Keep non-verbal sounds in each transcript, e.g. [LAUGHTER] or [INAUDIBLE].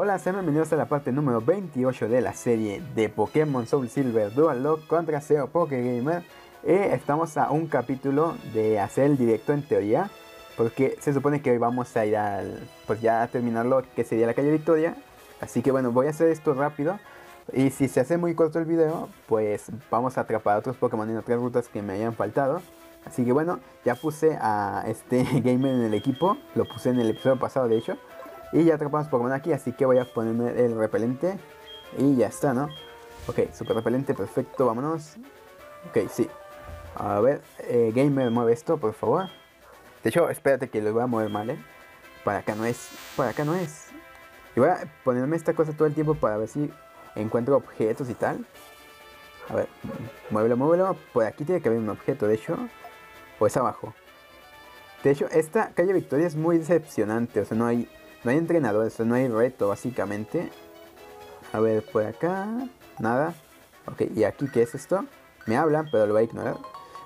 Hola, sean bienvenidos a la parte número 28 de la serie de Pokémon Soul Silver Dual Lock contra SEO Pokégamer. Y estamos a un capítulo de hacer el directo en teoría, porque se supone que hoy vamos a ir al, pues ya a terminarlo, que sería la calle Victoria. Así que bueno, voy a hacer esto rápido. Y si se hace muy corto el video, pues vamos a atrapar a otros Pokémon en otras rutas que me hayan faltado. Así que bueno, ya puse a este [LAUGHS] gamer en el equipo, lo puse en el episodio pasado de hecho. Y ya atrapamos Pokémon aquí, así que voy a ponerme el repelente. Y ya está, ¿no? Ok, super repelente, perfecto, vámonos. Ok, sí. A ver, eh, Gamer, mueve esto, por favor. De hecho, espérate que lo voy a mover mal, ¿eh? Para acá no es, para acá no es. Y voy a ponerme esta cosa todo el tiempo para ver si encuentro objetos y tal. A ver, muévelo, muévelo. Por aquí tiene que haber un objeto, de hecho. O es abajo. De hecho, esta calle Victoria es muy decepcionante. O sea, no hay no hay entrenadores, no hay reto básicamente. A ver, por acá. Nada. Ok, ¿y aquí qué es esto? Me hablan, pero lo voy a ignorar.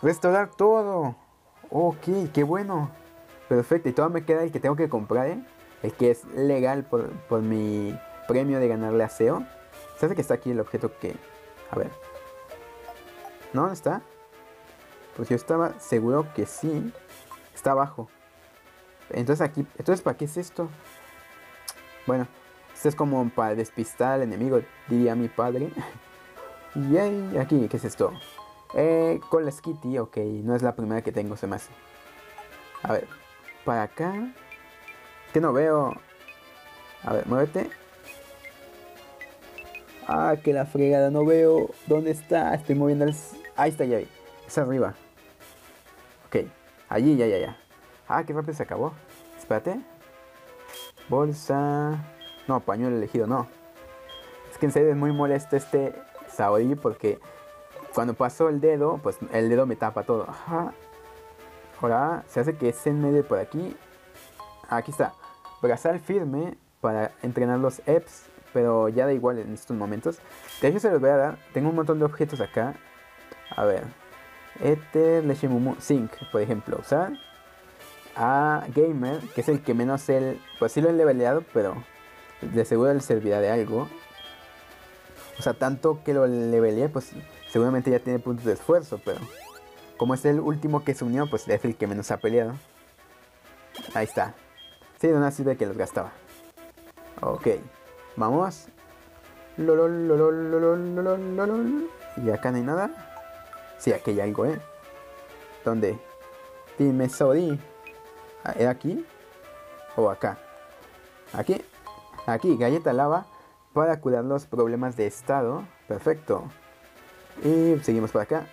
Restaurar todo. Ok, qué bueno. Perfecto, y todo me queda el que tengo que comprar, ¿eh? El que es legal por, por mi premio de ganarle a SEO. ¿Se hace que está aquí el objeto que... A ver. ¿No? ¿Dónde está? Pues yo estaba seguro que sí. Está abajo. Entonces aquí... Entonces, ¿para qué es esto? Bueno, esto es como para despistar al enemigo, diría mi padre. [LAUGHS] y aquí, ¿qué es esto? Eh, con la Skitty, ok, no es la primera que tengo, se me hace. A ver, para acá. Que no veo. A ver, muévete. Ah, que la fregada, no veo. ¿Dónde está? Estoy moviendo el. Ahí está, ya vi. Es arriba. Ok, allí, ya, ya, ya. Ah, qué rápido se acabó. Espérate. Bolsa. No, pañuelo elegido, no. Es que en serio es muy molesto este Saori porque cuando paso el dedo, pues el dedo me tapa todo. Ahora se hace que es en medio por aquí. Aquí está. Brazal firme para entrenar los EPS. Pero ya da igual en estos momentos. De hecho se los voy a dar. Tengo un montón de objetos acá. A ver. Ether, leche zinc, por ejemplo. Usar a Gamer, que es el que menos él, pues sí lo he leveleado, pero de seguro le servirá de algo. O sea, tanto que lo leveleé, pues seguramente ya tiene puntos de esfuerzo, pero como es el último que se unió, pues es el que menos ha peleado. Ahí está. Sí, de una que los gastaba. Ok, vamos. Y acá no hay nada. Sí, aquí hay algo, ¿eh? ¿Dónde? Dime, Sodi. ¿Es aquí? ¿O acá? Aquí. Aquí, galleta lava para curar los problemas de estado. Perfecto. Y seguimos por acá.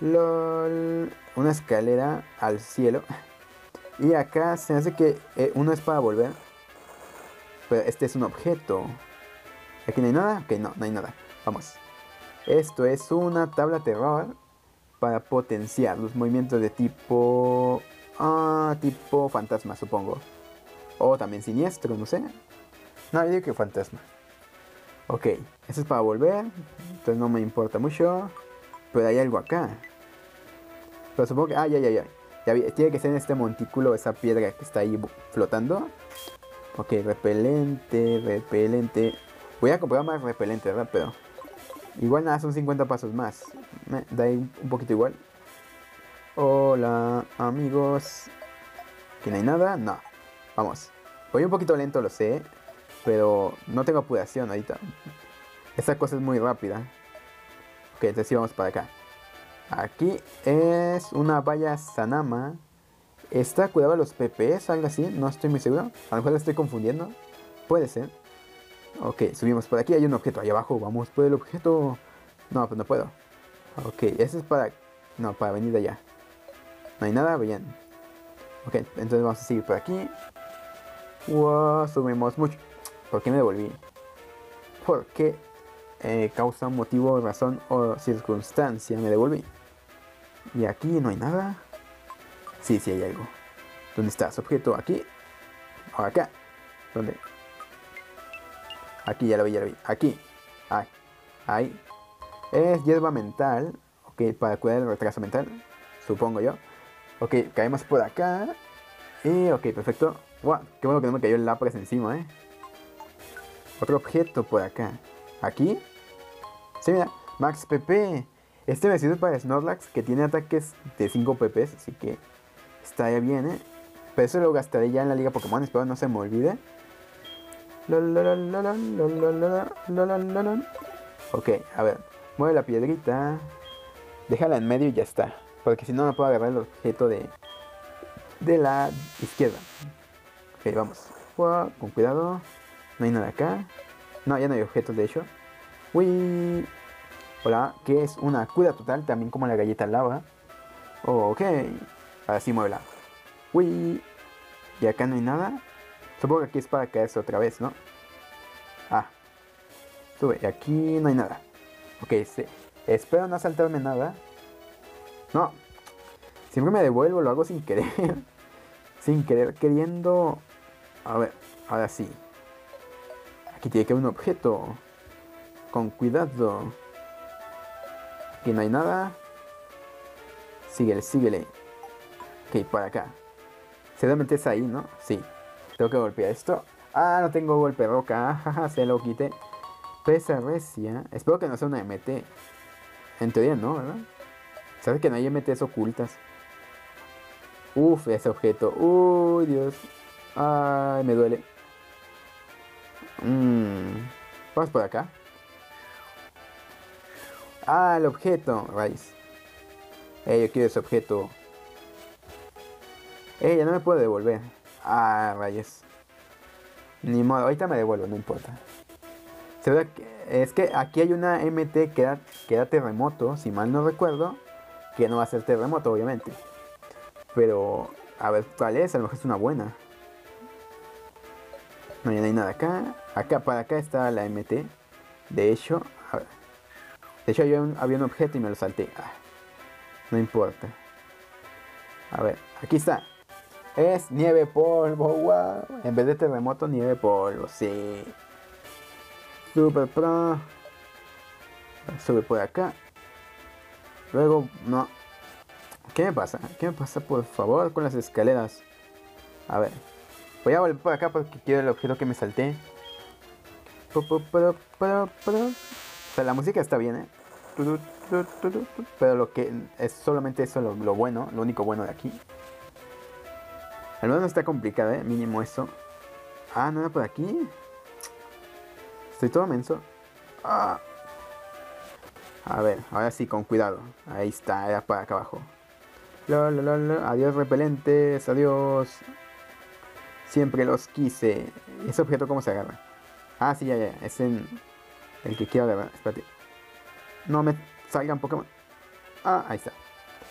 LOL. Una escalera al cielo. Y acá se hace que eh, uno es para volver. Pero este es un objeto. Aquí no hay nada. Ok, no, no hay nada. Vamos. Esto es una tabla terror para potenciar los movimientos de tipo Ah, tipo fantasma, supongo. O también siniestro, no sé. No, yo digo que fantasma. Ok, eso es para volver. Entonces no me importa mucho. Pero hay algo acá. Pero supongo que. Ah, ya, ya, ya. tiene que ser en este montículo, esa piedra que está ahí flotando. Ok, repelente, repelente. Voy a comprar más repelente, ¿verdad? Pero. Igual nada, son 50 pasos más. Me da un poquito igual. Hola amigos. ¿Que no hay nada? No. Vamos. Voy un poquito lento, lo sé. Pero no tengo apuración ahorita. Esta cosa es muy rápida. Ok, entonces sí vamos para acá. Aquí es una valla Sanama. ¿Esta cuidaba los PPs? Algo así. No estoy muy seguro. A lo mejor la estoy confundiendo. Puede ser. Ok, subimos por aquí. Hay un objeto ahí abajo. Vamos por el objeto. No, pues no puedo. Ok, ese es para... No, para venir de allá. No hay nada, bien. Ok, entonces vamos a seguir por aquí. Wow, subimos mucho. ¿Por qué me devolví? Porque eh, causa, motivo, razón o circunstancia me devolví. Y aquí no hay nada. Sí, sí hay algo. ¿Dónde está su objeto? Aquí. O acá. ¿Dónde? Aquí ya lo vi, ya lo vi. Aquí. Ahí. Ahí. Es hierba mental. Ok, para cuidar el retraso mental. Supongo yo. Ok, caemos por acá. Y ok, perfecto. Wow, qué bueno que no me cayó el lápiz encima, eh. Otro objeto por acá. ¿Aquí? Sí, mira. Max PP. Este me sirve para Snorlax que tiene ataques de 5 PP. Así que está bien, ¿eh? Pero eso lo gastaré ya en la liga Pokémon. Espero no se me olvide. Ok, a ver. Mueve la piedrita. Déjala en medio y ya está. Porque si no me puedo agarrar el objeto de, de la izquierda. Ok, vamos. con cuidado. No hay nada acá. No, ya no hay objetos de hecho. Uy. Hola, que es una cura total, también como la galleta lava. ok. Ahora sí muévela. Uy. Y acá no hay nada. Supongo que aquí es para caerse otra vez, ¿no? Ah. Sube. Y aquí no hay nada. Ok, sí. Espero no saltarme nada. No. Siempre me devuelvo, lo hago sin querer. [LAUGHS] sin querer, queriendo... A ver, ahora sí. Aquí tiene que haber un objeto. Con cuidado. Aquí no hay nada. Síguele, síguele. Ok, para acá. Seguramente es ahí, ¿no? Sí. Tengo que golpear esto. Ah, no tengo golpe roca. Jaja, se lo quité. Pesa recia. Espero que no sea una MT. En teoría no, ¿verdad? ¿Sabes que no hay MTs ocultas? Uf, ese objeto. Uy, Dios. Ay, me duele. Mmm. Vamos por acá. Ah, el objeto, raíz. Eh, yo quiero ese objeto. Eh, ya no me puedo devolver. Ah, rayos. Ni modo, ahorita me devuelvo, no importa. Es que aquí hay una MT que da, que da terremoto, si mal no recuerdo. Que no va a ser terremoto, obviamente. Pero, a ver cuál es, a lo mejor es una buena. No, ya no hay nada acá. Acá, para acá está la MT. De hecho, a ver. De hecho, había un, objeto y me lo salté. Ah, no importa. A ver, aquí está. Es nieve polvo, wow. En vez de terremoto, nieve polvo, sí. Super pro. Sube por acá. Luego, no. ¿Qué me pasa? ¿Qué me pasa, por favor, con las escaleras? A ver. Voy a volver por acá porque quiero el objeto que me salté. O sea, la música está bien, ¿eh? Pero lo que es solamente eso lo, bueno, lo único bueno de aquí. Al menos no está complicado, ¿eh? Mínimo eso. Ah, no era por aquí. Estoy todo menso. Ah. A ver, ahora sí, con cuidado. Ahí está, era para acá abajo. Adiós repelentes, adiós. Siempre los quise. ¿Ese objeto cómo se agarra? Ah, sí, ya, ya. Es en el que quiero agarrar. Espérate. No me salgan Pokémon. Ah, ahí está.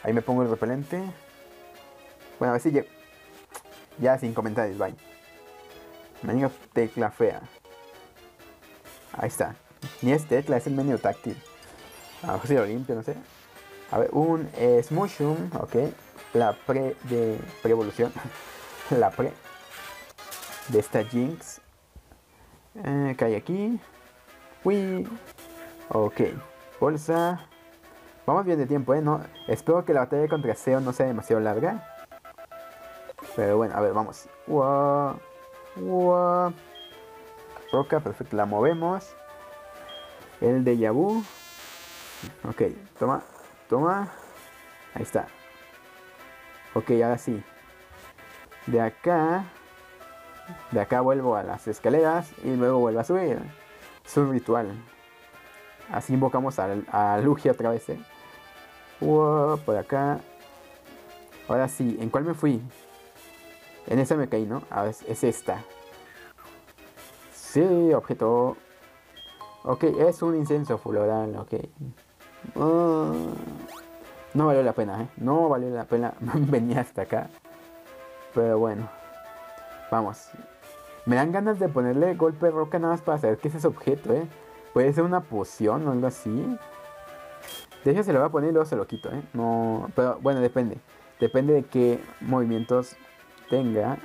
Ahí me pongo el repelente. Bueno, a ver si llego. Ya sin comentarios, bye. Menú tecla fea. Ahí está. Ni es tecla, es el menú táctil. A ver si lo limpio, no sé. A ver, un Smushroom, ok. La pre de pre-evolución. [LAUGHS] la pre de esta Jinx. Eh, cae aquí. Uy. Ok. Bolsa. Vamos bien de tiempo, ¿eh? No, espero que la batalla contra SEO no sea demasiado larga. Pero bueno, a ver, vamos. Roca, perfecto, la movemos. El de Yabu. Ok, toma, toma. Ahí está. Ok, ahora sí. De acá. De acá vuelvo a las escaleras y luego vuelvo a subir. Es un ritual. Así invocamos a, Lugia otra vez. ¿eh? por acá. Ahora sí, ¿en cuál me fui? En esa me caí, ¿no? A ver, es esta. Sí, objeto. Ok, es un incenso floral, ok. Ah, no valió la pena, ¿eh? No valió la pena [LAUGHS] venir hasta acá. Pero bueno. Vamos. Me dan ganas de ponerle golpe roca nada más para saber qué es ese objeto, ¿eh? Puede ser una poción o algo así. De hecho se lo voy a poner y luego se lo quito, ¿eh? No... Pero bueno, depende. Depende de qué movimientos tenga.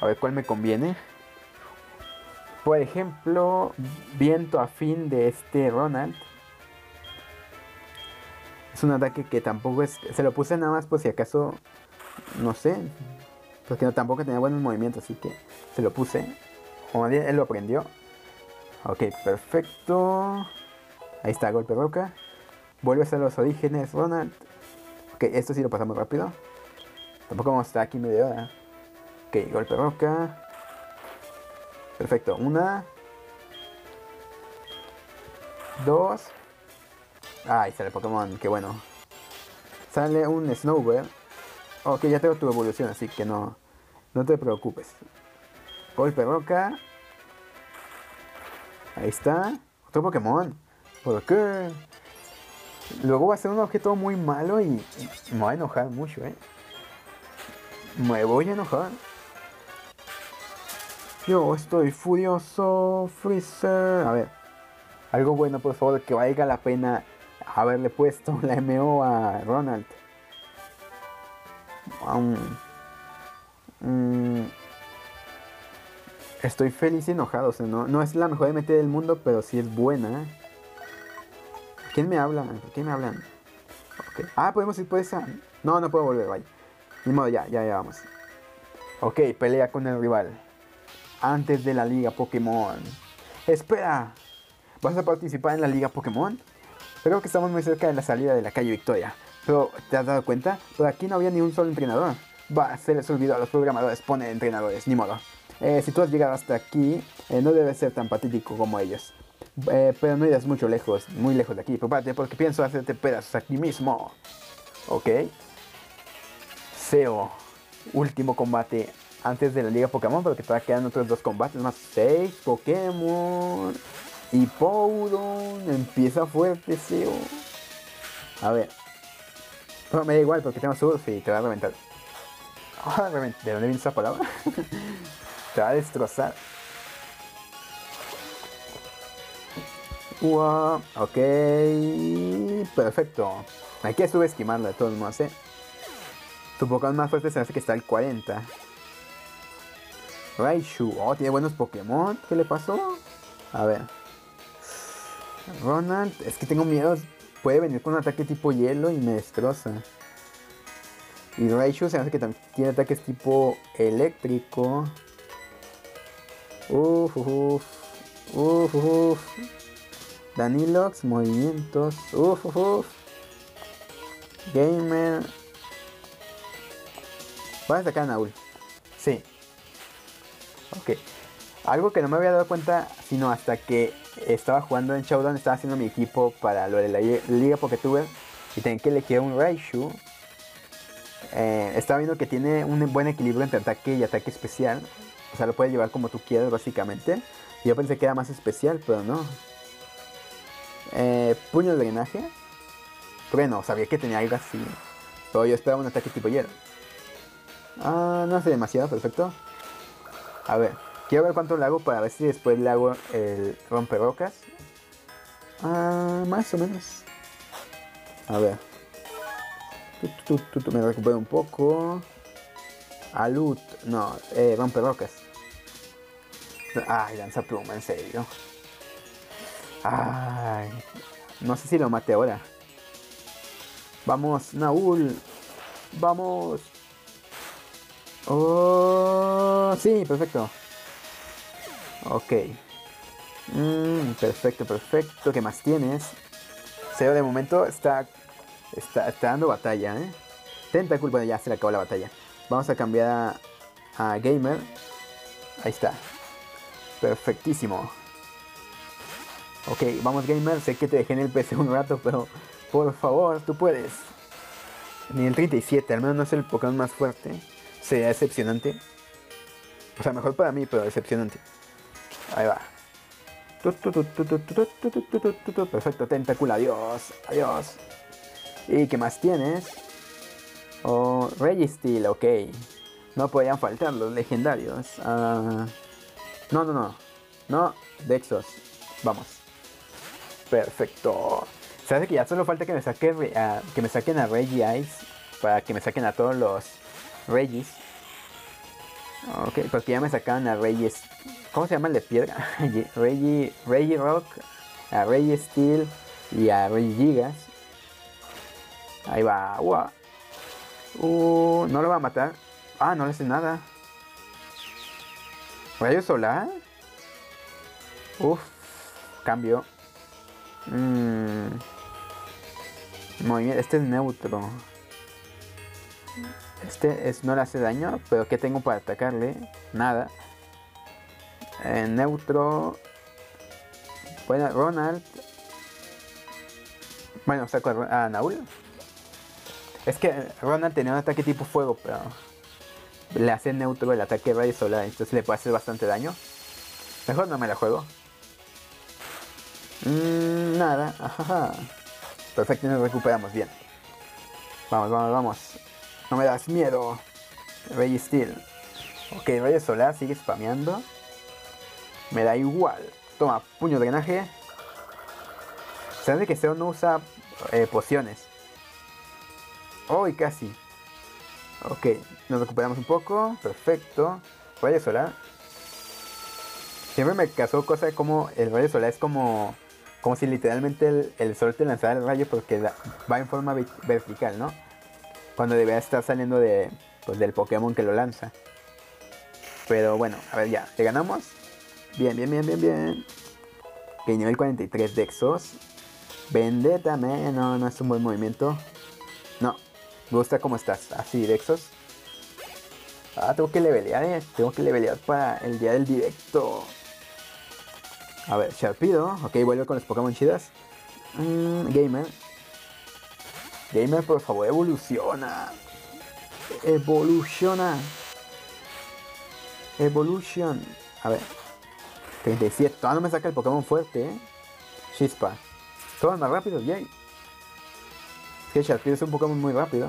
A ver cuál me conviene. Por ejemplo, viento afín de este Ronald. Es un ataque que tampoco es... Se lo puse nada más por si acaso... No sé. Porque no, tampoco tenía buenos movimientos, así que se lo puse. Como él lo aprendió. Ok, perfecto. Ahí está, golpe roca. Vuelves a los orígenes, Ronald. Ok, esto sí lo pasamos rápido. Tampoco vamos a estar aquí media hora. Ok, golpe roca. Perfecto. Una. Dos. Ahí sale Pokémon, qué bueno. Sale un Snowbird. Ok, ya tengo tu evolución, así que no, no te preocupes. Golpe roca. Ahí está. Otro Pokémon. ¿Por qué? Luego va a ser un objeto muy malo y, me va a enojar mucho, ¿eh? Me voy a enojar. Yo estoy furioso, Freezer. A ver. Algo bueno, por favor, que valga la pena haberle puesto la MO a Ronald. Um, estoy feliz y enojado. O sea, no, no es la mejor MT del mundo, pero sí es buena. ¿Quién me habla? quién me hablan? Ah, podemos ir por esa. No, no puedo volver, vaya. Ni modo, ya, ya, ya vamos. Ok, pelea con el rival. Antes de la liga Pokémon. Espera. ¿Vas a participar en la liga Pokémon? Creo que estamos muy cerca de la salida de la calle Victoria. Pero, ¿te has dado cuenta? Por aquí no había ni un solo entrenador. Va, se les olvidó a los programadores poner entrenadores, ni modo. Eh, si tú has llegado hasta aquí, eh, no debes ser tan patético como ellos. Eh, pero no irás mucho lejos, muy lejos de aquí. Prepárate porque pienso hacerte pedazos aquí mismo. Ok. SEO. Último combate antes de la Liga Pokémon, porque todavía quedan otros dos combates más. 6 Pokémon. Y Powdon empieza fuerte, SEO. A ver. Pero me da igual porque tengo surf y te va a reventar. Ah, [LAUGHS] ¿De dónde viene esa palabra? [LAUGHS] te va a destrozar. Wow, ok, perfecto. Hay que subestimarlo de todos modos, ¿eh? Tu Pokémon más fuerte se hace que está el 40. Raichu, oh, tiene buenos Pokémon. ¿Qué le pasó? A ver. Ronald, es que tengo miedo. Puede venir con un ataque tipo hielo y me destroza. Y Raichu se hace que también tiene ataques tipo eléctrico. Uf, uf, uf, uf. Danilox, movimientos. Uf, uf, uf. Gamer. Voy a sacar a Naul. Sí. Ok. Algo que no me había dado cuenta, sino hasta que estaba jugando en Showdown, estaba haciendo mi equipo para lo de la Liga Poketuber y tenía que elegir un Raichu. Eh, estaba viendo que tiene un buen equilibrio entre ataque y ataque especial. O sea, lo puedes llevar como tú quieras, básicamente. Yo pensé que era más especial, pero no. Eh, puño de drenaje. Bueno, sabía que tenía algo así. Pero yo esperaba un ataque tipo hielo. Ah, no hace demasiado, perfecto. A ver, quiero ver cuánto le hago para ver si después le hago el romperrocas. Ah, más o menos. A ver. me recupero un poco. Alut, no, eh, romperrocas. Ay, lanza pluma, en serio. Ay, no sé si lo mate ahora. Vamos, Naul. Vamos. Oh, sí, perfecto. Ok. Mm, perfecto, perfecto. ¿Qué más tienes? Seo de momento está, está, está dando batalla, ¿eh? Tentacool, bueno, ya se le acabó la batalla. Vamos a cambiar a Gamer. Ahí está. Perfectísimo. Ok, vamos gamer, sé que te dejé en el PC un rato, pero por favor, tú puedes. Ni el 37, al menos no es el Pokémon más fuerte. Sería decepcionante. O sea, mejor para mí, pero decepcionante. Ahí va. Perfecto, tentáculo, adiós, adiós. ¿Y qué más tienes? Oh, Registeel, ok. No podían faltar los legendarios. no, no, no. No, Dexos. Vamos. Perfecto. Hace que ya solo falta que me, saque, que me saquen a Reggie Ice. Para que me saquen a todos los Regis. Ok, porque ya me sacaron a Reyes. ¿Cómo se llama el de piedra? [LAUGHS] Reggie, Reggie Rock, a Reggie Steel y a Reggie Gigas. Ahí va. Uh, no lo va a matar. Ah, no le hace nada. ¿Rayo solar? Uf. cambio. Mm. Este es neutro. Este es, no le hace daño, pero ¿qué tengo para atacarle? Nada. En neutro. Bueno, Ronald. Bueno, saco a, a Naul. Es que Ronald tenía un ataque tipo fuego, pero le hace neutro el ataque rayo solar, entonces le puede hacer bastante daño. Mejor no me la juego. Mm, nada, Perfecto, nos recuperamos bien. Vamos, vamos, vamos. No me das miedo. Rey Steel. Ok, rayo solar sigue spameando. Me da igual. Toma, puño de drenaje. ¿Sabes que Seo no usa eh, pociones? Oh, casi. Ok, nos recuperamos un poco. Perfecto. Rayo solar. Siempre me casó cosa como el rayo solar es como como si literalmente el, sol te lanzara el rayo porque va en forma vertical, ¿no? Cuando debería estar saliendo de, pues, del Pokémon que lo lanza. Pero bueno, a ver ya, ¿le ganamos? Bien, bien, bien, bien, bien. Ok, nivel 43 de Exos. Vendetta, no, no es un buen movimiento. No, me gusta cómo estás, así, Dexos. Ah, tengo que levelear, eh. Tengo que levelear para el día del directo. A ver, Sharpido. Ok, vuelve con los Pokémon chidas. Mm, Gamer. Gamer, por favor, evoluciona. Evoluciona. Evolution. A ver. 37. Todavía no me saca el Pokémon fuerte, eh. Chispa. Todos más rápidos, yay. Es que Sharpido es un Pokémon muy rápido.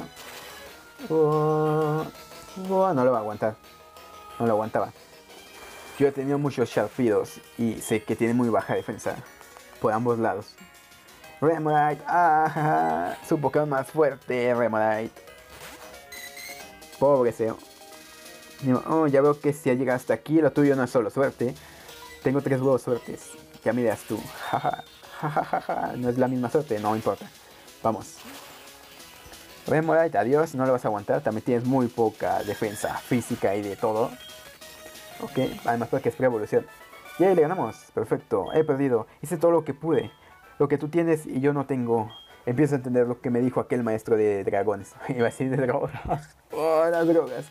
Oh, oh, no lo va a aguantar. No lo aguantaba. Yo he tenido muchos Sharpidos y sé que tiene muy baja defensa por ambos lados. Remorite, ah, su Pokémon más fuerte, Remorite. Pobre Seo. Oh, ya veo que si ha llegado hasta aquí, lo tuyo no es solo suerte. Tengo tres huevos suertes. Ya miras tú. [LAUGHS] Jaja, no es la misma suerte, no importa. Vamos. Remorite, adiós, no lo vas a aguantar. También tienes muy poca defensa física y de todo. Ok, además porque es pre-evolución. Y ahí le ganamos. Perfecto. He perdido. Hice todo lo que pude. Lo que tú tienes y yo no tengo. Empiezo a entender lo que me dijo aquel maestro de dragones. [LAUGHS] Iba a decir de drogas. [LAUGHS] Oh, las drogas.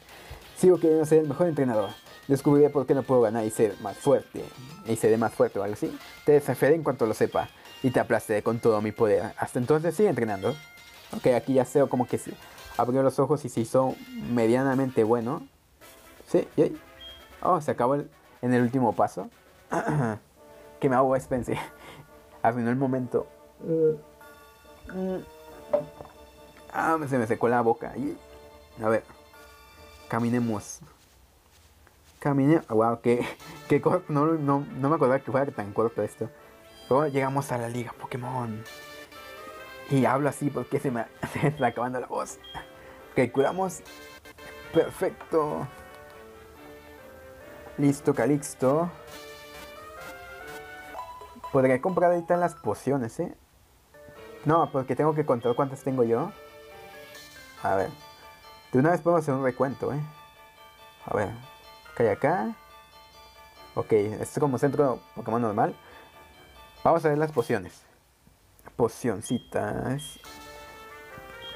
Sigo queriendo ser el mejor entrenador. Descubriré por qué no puedo ganar y ser más fuerte. Y seré más fuerte o algo así. Te desafiaré en cuanto lo sepa. Y te aplastaré con todo mi poder. Hasta entonces sigue entrenando. Ok, aquí ya sé como que abrió los ojos y se hizo medianamente bueno. Sí, y ahí. Oh, se acabó en el último paso. [CLEARS THROAT] que me hago Spencer. [LAUGHS] Arruinó el momento. Ah, se me secó la boca. A ver. Caminemos. Camine. Wow, que, corto. No, no, no, me acordaba que fuera tan corto esto. Pero llegamos a la liga Pokémon. Y hablo así porque se me, [LAUGHS] está acabando la voz. Ok, curamos. Perfecto. Listo, Calixto. Podría comprar ahorita las pociones, ¿eh? No, porque tengo que contar cuántas tengo yo. A ver. De una vez podemos hacer un recuento, ¿eh? A ver. ¿Qué hay acá? Ok, esto es como centro Pokémon normal. Vamos a ver las pociones. Pocioncitas.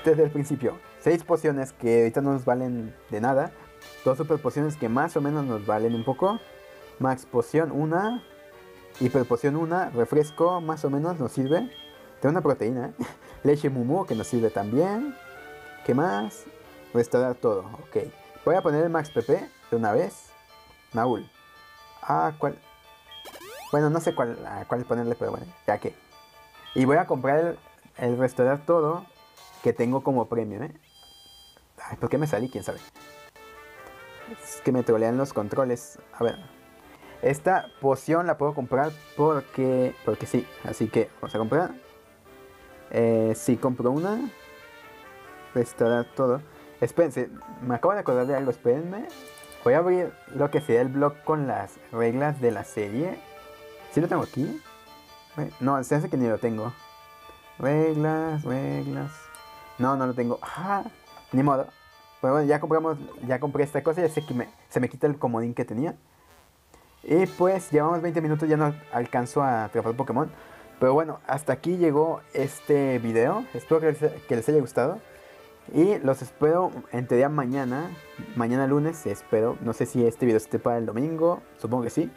Desde el principio. Seis pociones que ahorita no nos valen de nada. Dos super pociones que más o menos nos valen un poco. Max poción una. Hiper poción una. Refresco más o menos nos sirve. Tengo una proteína. [LAUGHS] Leche mumu que nos sirve también. ¿Qué más? Restaurar todo. Ok. Voy a poner el Max PP una vez. Naul. Ah, ¿cuál? Bueno, no sé cuál, cuál ponerle, pero bueno, ya que. Y voy a comprar el, el restaurar todo que tengo como premio, ¿eh? ¿por qué me salí? ¿Quién sabe? Es que me trolean los controles. A ver. Esta poción la puedo comprar porque... Porque sí. Así que vamos a comprar. Eh, sí, compro una. Restaurar todo. Espérense. Me acabo de acordar de algo. Espérenme. Voy a abrir lo que sea el blog con las reglas de la serie. ¿Sí lo tengo aquí? No, se hace que ni lo tengo. Reglas, reglas. No, no lo tengo. Ah, ni modo. Pero bueno, ya compramos, ya compré esta cosa, ya sé que me, se me quita el comodín que tenía. Y pues llevamos 20 minutos, ya no alcanzo a atrapar Pokémon. Pero bueno, hasta aquí llegó este video. Espero que les haya gustado. Y los espero en teoría mañana. Mañana lunes espero. No sé si este video esté para el domingo. Supongo que sí.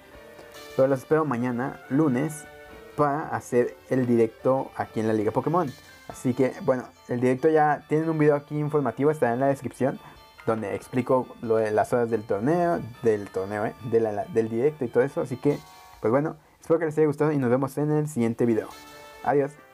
Pero los espero mañana lunes para hacer el directo aquí en la Liga Pokémon. Así que bueno, el directo ya tienen un video aquí informativo, está en la descripción, donde explico lo de las horas del torneo, del torneo, ¿eh? del directo y todo eso. Así que, pues bueno, espero que les haya gustado y nos vemos en el siguiente video. Adiós.